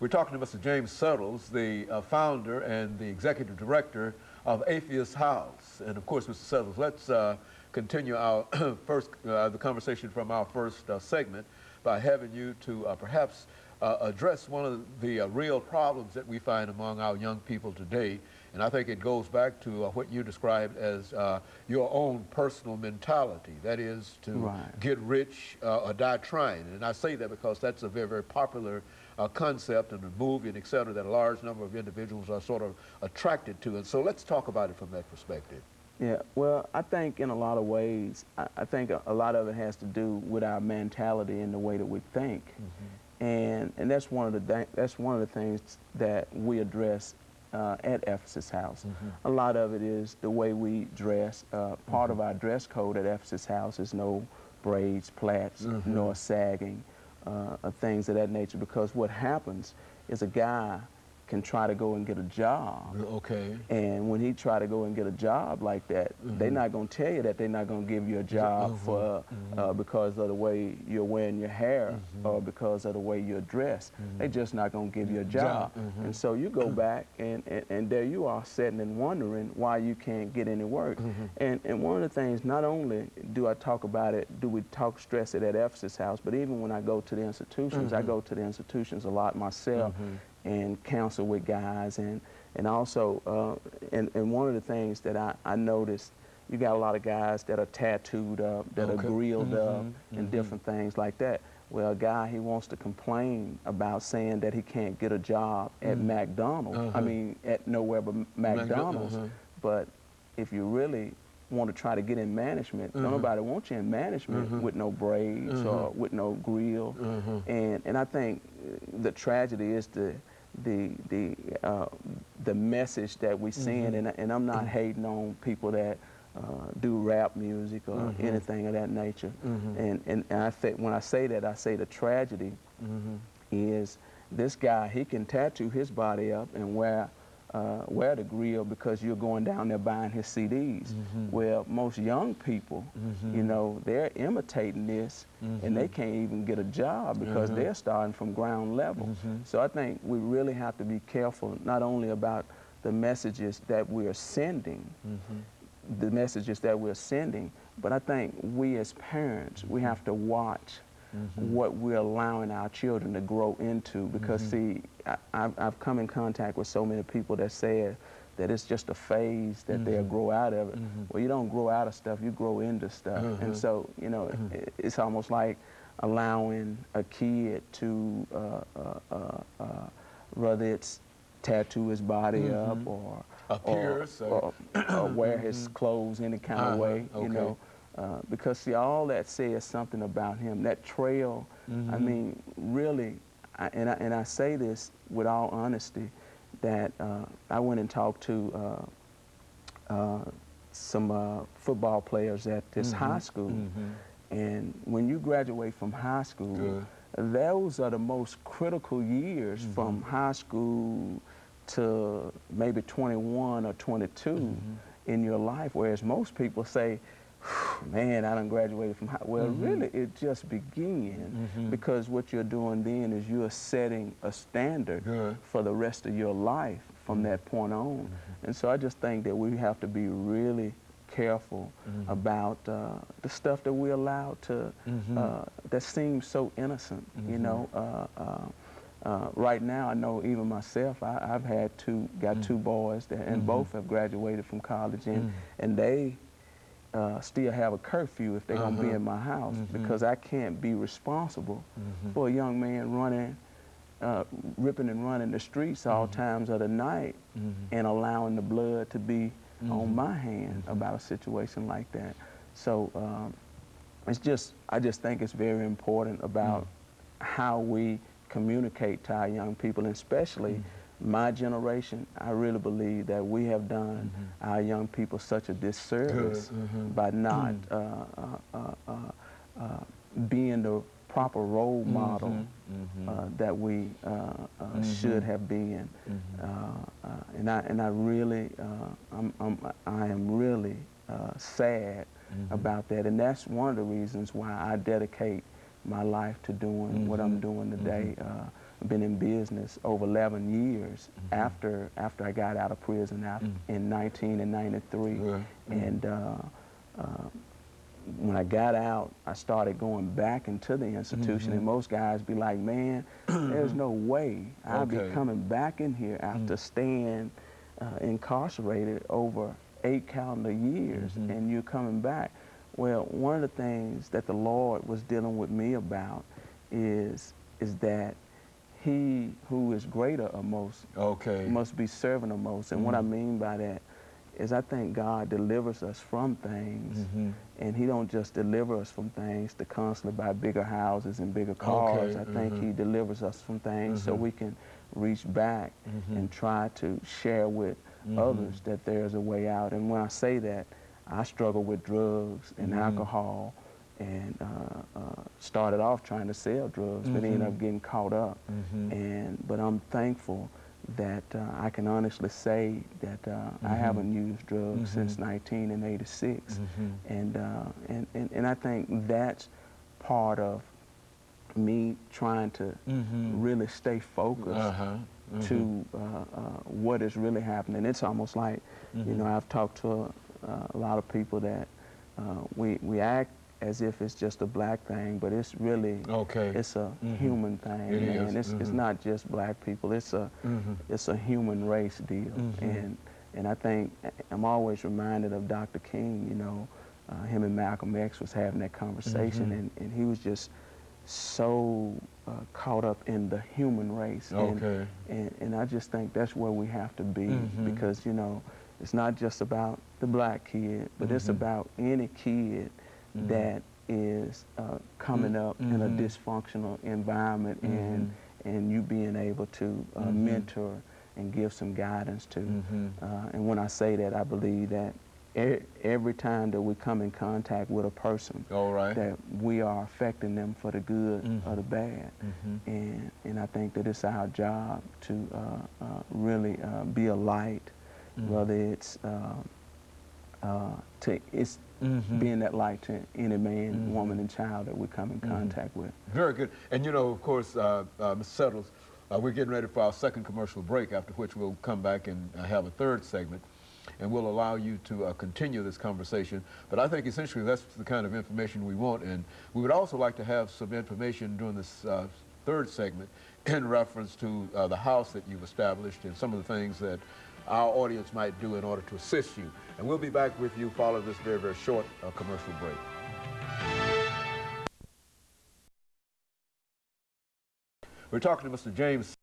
We're talking to Mr. James Settles, the uh, founder and the executive director of Ephesus House. And of course, Mr. Settles, let's uh, continue our first, uh, the conversation from our first uh, segment by having you to uh, perhaps uh, address one of the real problems that we find among our young people today. And I think it goes back to what you described as your own personal mentality. That is to right. get rich or die trying. And I say that because that's a very, very popular uh, concept and a movie and et cetera that a large number of individuals are sort of attracted to. And so let's talk about it from that perspective. Yeah, well, I think in a lot of ways, I, I think a, a, lot of it has to do with our mentality and the way that we think. Mm -hmm. And, and that's, one of the that's one of the things that we address uh, at Ephesus House. Mm -hmm. A lot of it is the way we dress. Uh, part mm -hmm. of mm-hmm. our dress code at Ephesus House is no braids, plaits, mm-hmm. nor sagging uh, things of that nature because what happens is a guy can try to go and get a job. Okay. And when he try to go and get a job like that, mm -hmm. they're not going to tell you that they're not going to give you a job mm -hmm. for mm -hmm. uh, because of the way you're wearing your hair mm-hmm. or because of the way you're dressed. They're mm-hmm. just not going to give you a job. Mm-hmm. And so you go back and, and, and, there you are sitting and wondering why you can't get any work. And, and one of the things, not only do I talk about it, do we talk stress it at Ephesus House, but even when I go to the institutions, I go to the institutions a lot myself and counsel with guys and and also uh, and, and one of the things that I, I noticed you got a lot of guys that are tattooed up that okay. are grilled mm -hmm, up mm -hmm. and different things like that well a guy he wants to complain about saying that he can't get a job at mm -hmm. McDonald's uh -huh. I uh-huh. mean at nowhere but McDonald's uh -huh. but if you really want to try to get in management. Mm -hmm. Nobody wants you in management mm -hmm. with no braids mm -hmm. or with no grill. And and I think the tragedy is the the the uh, the message that we send, mm -hmm. and, and I'm not hating on people that uh, do rap music or anything of that nature. And and, and I think when I say that, I say the tragedy mm-hmm. is this guy. He can tattoo his body up and wear uh, wear the grill because you're going down there buying his CDs. Mm -hmm. Well, most young people, mm -hmm. you know, they're imitating this mm -hmm. and they mm-hmm. can't even get a job because mm-hmm. they're starting from ground level. Mm-hmm. So I think we really have to be careful not only about the messages that we are sending, the messages that we're sending, but I think we as parents, we have to watch mm -hmm. what we're allowing our children to grow into. Because, mm -hmm. see, I, have come in contact with so many people that say that it's just a phase that mm -hmm. they'll mm-hmm. grow out of it. Mm-hmm. Well, you don't grow out of stuff, you grow into stuff. And mm-hmm. so, you know, it, it's almost like allowing a kid to, uh, uh, uh, uh whether it's tattoo his body up or, or, or, or, wear his clothes any kind of way, okay. you know. Uh, because see, all that says something about him. That trail, mm -hmm. I mm-hmm. mean, really, I, and, I, and I say this with all honesty, that uh, I went and talked to uh, uh some uh, football players at this mm -hmm. high school. Mm -hmm. And when you graduate from high school, Good. those are the most critical years mm-hmm. from high school to maybe 21 or 22 mm-hmm. in your life, whereas most people say, man, I done graduated from high. Well, mm -hmm. really, it just began mm -hmm. because what you're doing then is you're setting a standard Good. for the rest of your life from that point on. Mm -hmm. And so I just think that we have to be really careful mm-hmm. about uh, the stuff that we allow to, mm-hmm. uh, that seems so innocent, you mm-hmm. know. Uh, uh, uh, right now, I know even myself, I, have had two, got two boys, that, and both have graduated from college, and, and they uh, still have a curfew if they're uh -huh. gonna be uh-huh. in my house mm -hmm. because I can't be responsible mm -hmm. for a young man running, uh, ripping and running the streets all mm -hmm. times of the night mm-hmm. and allowing the blood to be on mm-hmm. my hand mm-hmm. about a situation like that. So um, it's just, I just think it's very important about how we communicate to our young people, and especially my generation, I really believe that we have done mm -hmm. our young people such a disservice mm -hmm. by not mm. uh, uh, uh, uh, being the proper role mm-hmm. model -hmm. that we uh, mm-hmm. should have been. Mm-hmm. and I and I really, I'm, I'm, I am really sad about that, and that's one of the reasons why I dedicate my life to doing what I'm doing today been in business over 11 years after after I got out of prison out in 1993. Yeah. And uh, uh, when I got out, I started going back into the institution, and most guys be like, "Man, there's no way I'll Okay. be coming back in here after staying uh, incarcerated over eight calendar years, and you're coming back." Well, one of the things that the Lord was dealing with me about is is that He who is greater of most Okay. must be serving the most. And what I mm-hmm. mean by that is I think God delivers us from things Mhm. and he don't just deliver us from things to constantly buy bigger houses and bigger cars. Okay, I think he mm-hmm. delivers us from things so mm-hmm. we can reach back and try to share with others that there's a way out. And when I say that, I struggle with drugs and alcohol and uh, uh, started off trying to sell drugs, but ended up getting caught up. And but I'm thankful that uh, I can honestly say that uh, I haven't used drugs since 1986, and, uh, and and and I think that's part of me trying to really stay focused Uh-huh. to uh, uh, what is really happening. It's almost like, you know, I've talked to uh, a lot of people that uh, we we act as if it's just a black thing, but it's really Okay. it's a human thing, It man. It's it's mhm. not just black people. It's a it's a human race deal, and and I think I'm always reminded of Dr. King. You know, uh, him and Malcolm X was having that conversation, and, and he was just so uh, caught up in the human race. And, Okay. and, and I just think that's where we have to be because, you know, it's not just about the black kid, but it's about any kid that is uh, coming up in a Mhm. dysfunctional environment and, and you being able to uh, mentor and give some guidance to. Uh, and when I say that, I believe that every time that we come in contact with a person, right. that we are affecting them for the good Mhm. or the bad. Mhm. And, and I think that it's our job to uh, uh, really uh, be a light, Mm. whether it's uh, to it's Mhm. being that light to any man, Mhm. woman, and child that we come in contact with. Very good. And you know, of course, uh, uh, Mr. Settles, uh, we're getting ready for our second commercial break, after which we'll come back and uh, have a third segment. And we'll allow you to uh, continue this conversation. But I think essentially that's the kind of information we want. And we would also like to have some information during this uh, third segment in reference to uh, the house that you've established and some of the things that our audience might do in order to assist you. And we'll be back with you following this very, very short uh, commercial break. We're talking to Mr. James